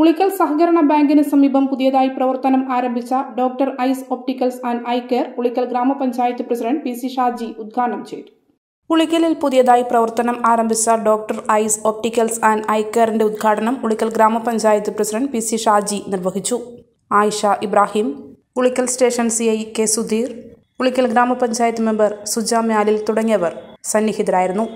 ഉളിക്കൽ സഹകരണ ബാങ്കിന് സമീപം പുതിയതായി പ്രവർത്തനം ആരംഭിച്ച doctor eyes opticals and eye care Ulikkal ഗ്രാമപഞ്ചായത്ത് പ്രസിഡന്റ് പി സി ഷാജി ഉദ്ഘാടനം ചെയ്തു. ഉളിക്കലിൽ പുതിയതായി പ്രവർത്തനം ആരംഭിച്ച doctor eyes opticals and eye കെയറിന്റെ ഉദ്ഘാടനം ഉളിക്കൽ ഗ്രാമപഞ്ചായത്ത് പ്രസിഡന്റ് പി സി ഷാജി നിർവഹിച്ചു. Ayisha Ibrahim Ulikkal station C I K Sudheer Ulikkal ഗ്രാമപഞ്ചായത്ത് മെമ്പർ സുജ മ്യാലിൽ തുടങ്ങിയവർ സന്നിഹിതരായിരുന്നു.